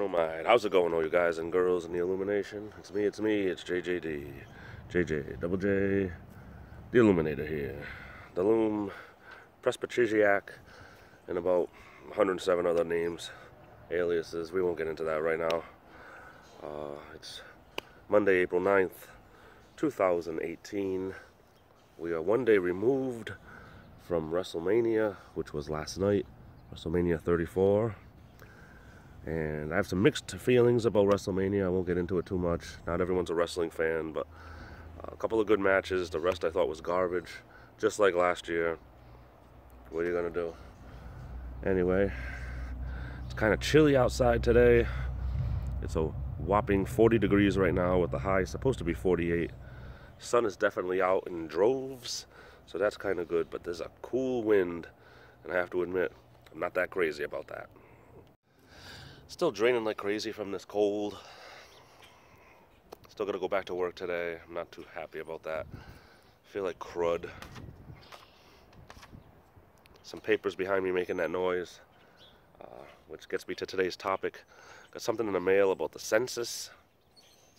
How's it going all you guys and girls in the illumination? It's me, it's me, it's JJD. JJ, double J, the illuminator here. The Loom, Presbyteriac, and about 107 other names, aliases. We won't get into that right now. Uh, it's Monday, April 9th, 2018. We are one day removed from WrestleMania, which was last night, WrestleMania 34. And I have some mixed feelings about WrestleMania. I won't get into it too much. Not everyone's a wrestling fan, but uh, a couple of good matches. The rest I thought was garbage, just like last year. What are you going to do? Anyway, it's kind of chilly outside today. It's a whopping 40 degrees right now with the high supposed to be 48. Sun is definitely out in droves, so that's kind of good. But there's a cool wind, and I have to admit, I'm not that crazy about that. Still draining like crazy from this cold. Still gotta go back to work today. I'm not too happy about that. feel like crud. Some papers behind me making that noise, uh, which gets me to today's topic. Got something in the mail about the census.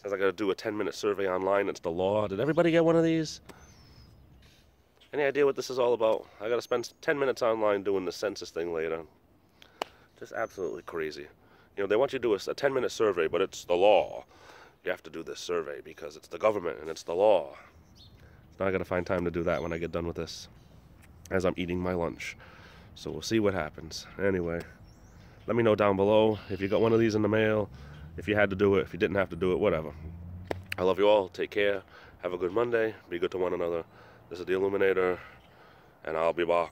Says I gotta do a 10 minute survey online. It's the law. Did everybody get one of these? Any idea what this is all about? I gotta spend 10 minutes online doing the census thing later. Just absolutely crazy. You know, they want you to do a, a 10 minute survey, but it's the law. You have to do this survey because it's the government and it's the law. Now I gotta find time to do that when I get done with this as I'm eating my lunch. So we'll see what happens. Anyway, let me know down below if you got one of these in the mail, if you had to do it, if you didn't have to do it, whatever. I love you all. Take care. Have a good Monday. Be good to one another. This is the Illuminator, and I'll be back.